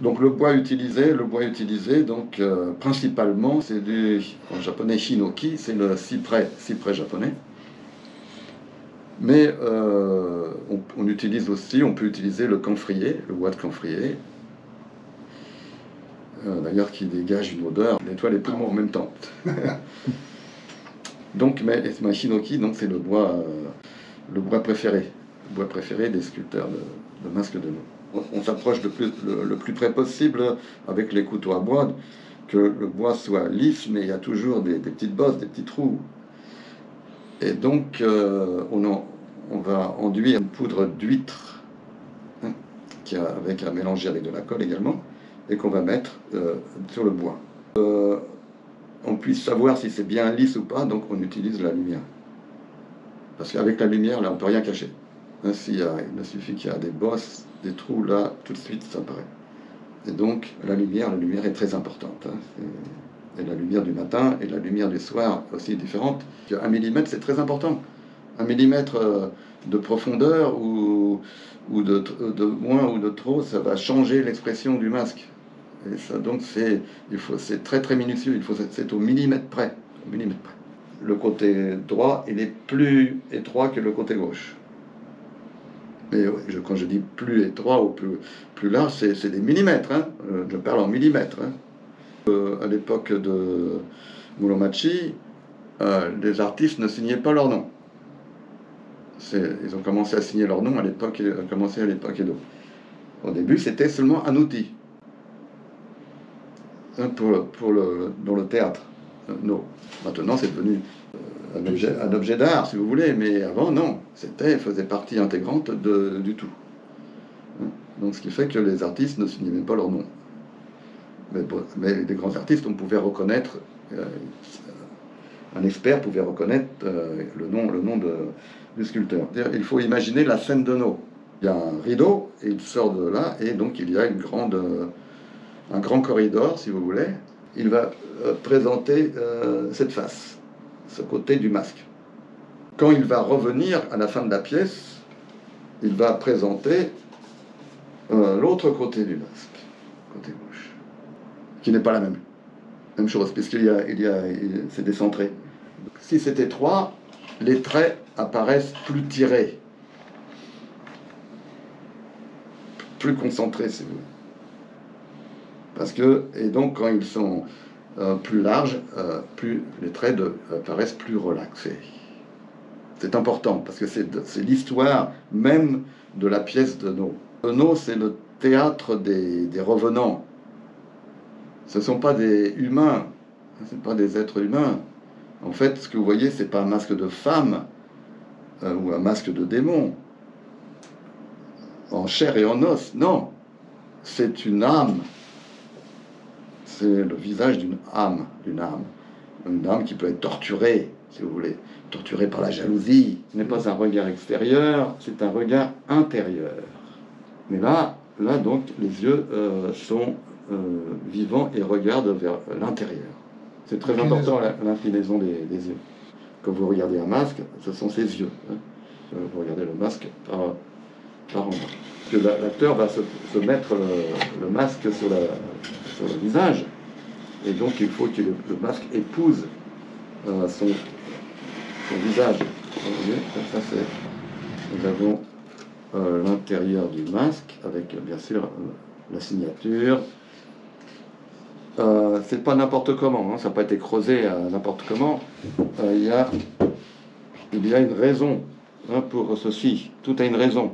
Donc le bois utilisé, le bois utilisé, donc euh, principalement, c'est du en japonais hinoki, c'est le cyprès, cyprès japonais. Mais euh, on, on utilise aussi, on peut utiliser le camphrier, le bois de camphrier, euh, d'ailleurs qui dégage une odeur, nettoie les poumons en même temps. donc, mais, mais hinoki, donc c'est le bois, le bois préféré, le bois préféré des sculpteurs de, de masques de l'eau on, s'approche le plus, près possible avec les couteaux à bois, que le bois soit lisse, mais il y a toujours des, petites bosses, des petits trous. Et donc, euh, on, va enduire une poudre d'huître, hein, avec à mélanger avec de la colle également, et qu'on va mettre euh, sur le bois. Euh, on puisse savoir si c'est bien lisse ou pas, donc on utilise la lumière. Parce qu'avec la lumière, là, on peut rien cacher. Hein, s'il y a- il suffit qu'il y a des bosses, des trous, là, tout de suite, ça paraît. Et donc, la lumière, la lumière est très importante. hein. Et la lumière du matin et la lumière du soir aussi différente. Un millimètre, c'est très important. Un millimètre euh, de profondeur ou, ou de, tr- de moins ou de trop, ça va changer l'expression du masque. Et ça, donc, c'est très très minutieux. C'est au millimètre près. Au millimètre près. Le côté droit, il est plus étroit que le côté gauche. Mais quand je dis plus étroit ou plus, plus large, c'est des millimètres. hein. Euh, Je parle en millimètres. hein. Euh, à l'époque de Muromachi, euh, les artistes ne signaient pas leur nom. Ils ont commencé à signer leur nom à l'époque, commencé à l'époque Edo. Au début, c'était seulement un outil pour, le, dans le théâtre. Maintenant, c'est devenu un objet, d'art, si vous voulez, mais avant, non. C'était faisait partie intégrante du tout. Donc, ce qui fait que les artistes ne signaient même pas leur nom. Mais, mais les grands artistes, on pouvait reconnaître, euh, un expert pouvait reconnaître euh, le nom, le nom du sculpteur. Il faut imaginer la scène de No. Il y a un rideau, et il sort de là, et donc il y a euh, un grand corridor, si vous voulez. Il va présenter cette face, ce côté du masque. Quand il va revenir à la fin de la pièce, il va présenter euh, l'autre côté du masque, côté gauche, qui n'est pas la même. Même chose, puisqu'il y a, il y a, c'est décentré. Si c'est étroit, les traits apparaissent plus tirés, plus concentrés, si vous voulez. Parce que, et donc, quand ils sont euh, plus larges, euh, plus les traits de- apparaissent plus relaxés. C'est important parce que c'est l'histoire même de la pièce de No. No, c'est le théâtre des, des revenants. Ce ne sont pas des humains, ce ne sont pas des êtres humains. En fait, ce que vous voyez, c'est pas un masque de femme euh, ou un masque de démon en chair et en os. Non, c'est une âme. C'est le visage d'une âme, d'une âme, une âme qui peut être torturée, si vous voulez, torturée par la jalousie. Ce n'est pas un regard extérieur, c'est un regard intérieur. Mais là, là donc, les yeux euh, sont euh, vivants et regardent vers l'intérieur. C'est très important l'inclinaison des, des yeux. Quand vous regardez un masque, ce sont ses yeux. hein. Euh, Vous regardez le masque par, par en bas. Que l'acteur va se, se mettre le, le masque sur, la, sur le visage. Et donc il faut que le, masque épouse euh, son, visage. Ça, c'est. Nous avons euh, l'intérieur du masque avec bien sûr euh, la signature. C'est pas n'importe comment, hein, ça n'a pas été creusé n'importe comment. Il, y a, il y a une raison hein, pour ceci. Tout a une raison,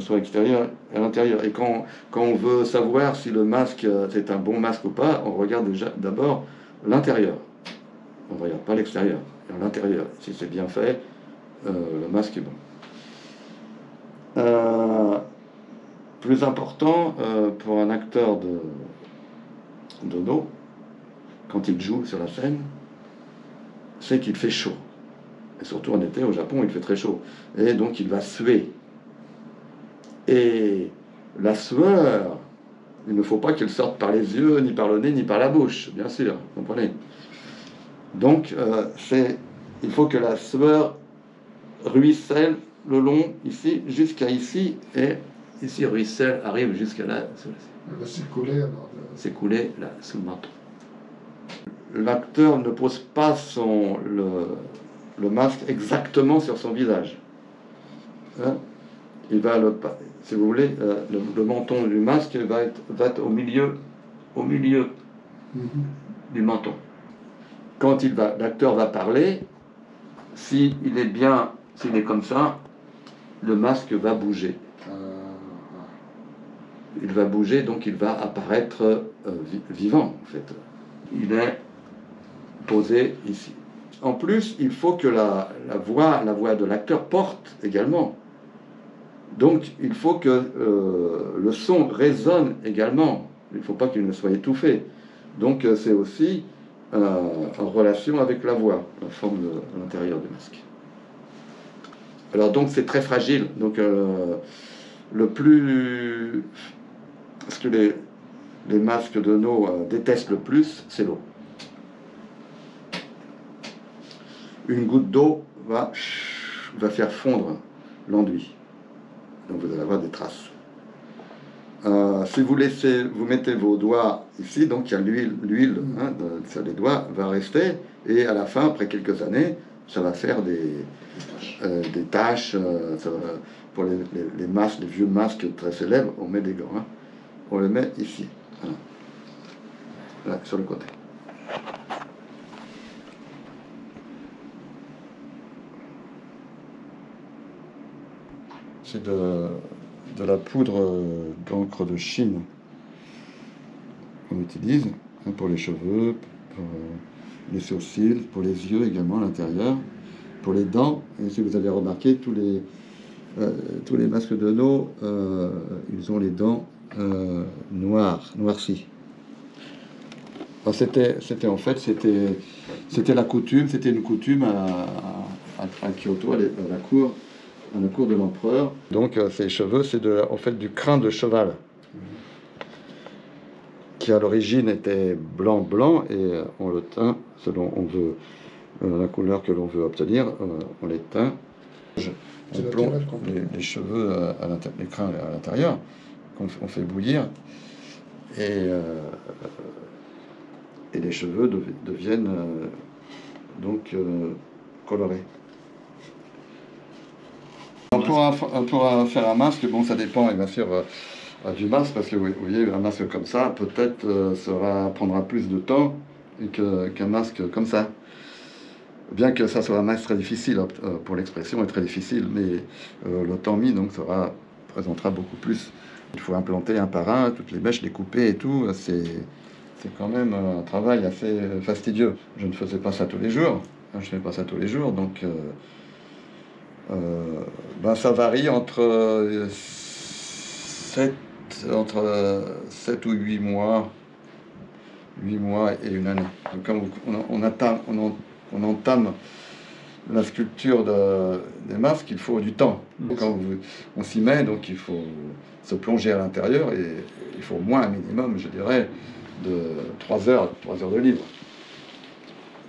soit extérieur et à l'intérieur. Et quand, quand on veut savoir si le masque euh, c'est un bon masque ou pas, on regarde déjà d'abord l'intérieur. On ne regarde pas l'extérieur, l'intérieur. Si c'est bien fait, euh, le masque est bon. Euh, plus important pour un acteur de, dos, quand il joue sur la scène, c'est qu'il fait chaud. Et surtout en été, au Japon, il fait très chaud. Et donc il va suer. Et la sueur, il ne faut pas qu'elle sorte par les yeux, ni par le nez, ni par la bouche, bien sûr, vous comprenez? Donc, euh, c'est, il faut que la sueur ruisselle le long, ici, jusqu'à ici, et ici ruisselle, arrive jusqu'à là. C'est coulé alors. C'est coulé là, sous le menton. L'acteur ne pose pas son, le, le, masque exactement sur son visage. Hein il va le, si vous voulez, euh, le, menton du masque va être, va être au milieu, au milieu mhm. du menton. Quand il va, l'acteur va parler, s'il est bien, s'il est comme ça, le masque va bouger. Ah. Il va bouger, donc il va apparaître euh, vivant, en fait. Il est posé ici. En plus, il faut que la, la voix, la voix de l'acteur porte également. Donc, il faut que euh, le son résonne également. Il ne faut pas qu'il ne soit étouffé. Donc, euh, c'est aussi en relation avec la voix, la forme de, l'intérieur du masque. Alors donc c'est très fragile. Donc euh, le plus... Ce que les, masques de nos euh, détestent le plus, c'est l'eau. Une goutte d'eau va, va faire fondre l'enduit. Donc vous allez avoir des traces. Euh, si vous laissez, vous mettez vos doigts ici, donc il y a l'huile, l'huile hein, sur les doigts va rester, et à la fin, après quelques années, ça va faire des, euh, des taches. Euh, pour les, les, masques, les vieux masques très célèbres, on met des gants. Hein. On les met ici, là, sur le côté. C'est de la poudre euh, d'encre de Chine qu'on utilise hein, pour les cheveux, pour euh, les sourcils, pour les yeux également à l'intérieur, pour les dents. Et si vous avez remarqué, tous les, euh, tous les masques de nos, ils ont les dents noires, noircies. C'était, en fait, c'était, la coutume, c'était une coutume à, Kyoto, à la cour dans la cour de l'empereur. Donc euh, ces cheveux, c'est en fait du crin de cheval, qui à l'origine était blanc-blanc, et euh, on le teint selon on veut, euh, la couleur que l'on veut obtenir, on les teint. On plombe les, cheveux, à les crins à l'intérieur, qu'on on fait bouillir, et, et les cheveux deviennent donc colorés. On pourra, faire un masque, bon ça dépend bien sûr euh, du masque, parce que vous voyez, un masque comme ça peut-être euh, sera, prendra plus de temps qu'un masque comme ça. Bien que ça soit un masque très difficile, euh, pour l'expression est très difficile, mais le temps mis donc sera, présentera beaucoup plus. Il faut implanter un par un, toutes les mèches, les couper et tout, c'est quand même un travail assez fastidieux. Je ne faisais pas ça tous les jours, je ne fais pas ça tous les jours, donc euh, ben ça varie entre 7, euh, entre 7 ou 8 mois, 8 mois et une année. Donc quand on, on, entame, on, on, entame la sculpture de, des masques, il faut du temps. Quand on s'y met, donc il faut se plonger à l'intérieur et il faut au moins un minimum, je dirais, de 3 heures, 3 heures de livre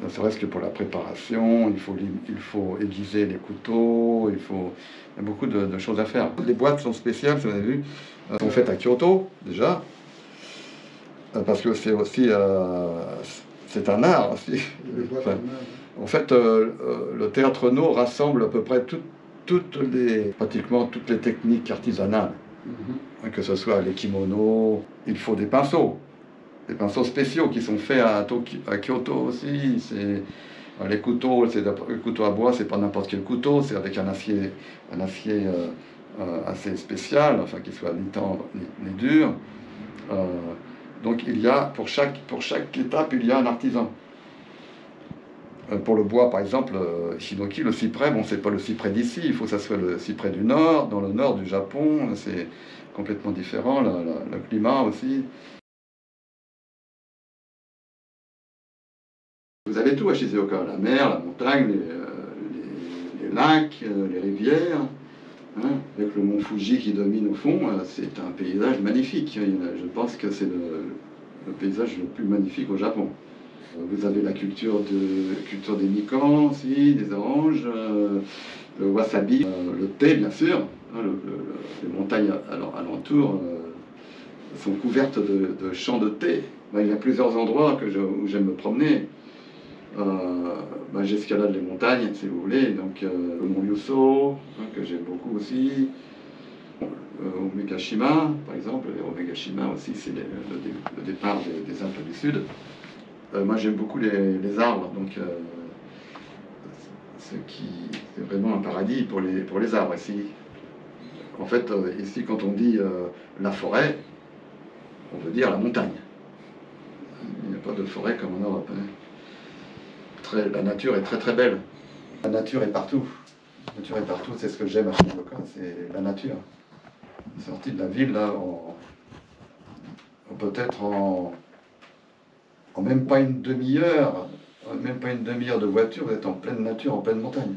ne serait-ce que pour la préparation, il faut, il faut aiguiser les couteaux, il, faut, il y a beaucoup de, choses à faire. Les boîtes sont spéciales, vous avez vu, euh, sont faites à Kyoto déjà, euh, parce que c'est aussi, euh, c'est un art aussi. en fait, le théâtre No rassemble à peu près toutes les, pratiquement toutes les techniques artisanales, mhm. que ce soit les kimonos, il faut des pinceaux des pinceaux spéciaux qui sont faits à, Kyoto aussi. C'est les couteaux, c'est les couteaux à bois, c'est pas n'importe quel couteau, c'est avec un acier, un acier euh, euh, assez spécial, enfin qui soit ni tendre ni, dur. Euh, donc il y a pour chaque pour chaque étape il y a un artisan. pour le bois, par exemple, Shinoki, le cyprès, bon, c'est pas le cyprès d'ici, il faut que ça soit le cyprès du nord, dans le nord du Japon, c'est complètement différent, le climat aussi. Tout la mer, la montagne, les, euh, lacs, euh, les rivières, hein, avec le mont Fuji qui domine au fond, euh, c'est un paysage magnifique. Je pense que c'est le, paysage le plus magnifique au Japon. Vous avez la culture, de, culture des mikans aussi, des oranges, le wasabi, le thé bien sûr, hein, les montagnes alentour sont couvertes de, champs de thé. Ben, il y a plusieurs endroits où j'aime me promener. Ben, j'escalade les montagnes, si vous voulez, donc le mont Yuso, hein, que j'aime beaucoup aussi, au Megashima, par exemple. Au Megashima aussi, c'est le, départ des, Alpes du Sud. moi, j'aime beaucoup les, arbres, donc ce qui est vraiment un paradis pour les, les arbres ici. En fait, euh, ici, quand on dit euh, la forêt, on veut dire la montagne. Il n'y a pas de forêt comme en Europe. Hein. La nature est très très belle. La nature est partout. La nature est partout, c'est ce que j'aime à Shimoka, c'est la nature. Sorti de la ville, là, peut-être en, même pas une demi-heure, même pas une demi-heure de voiture, vous êtes en pleine nature, en pleine montagne.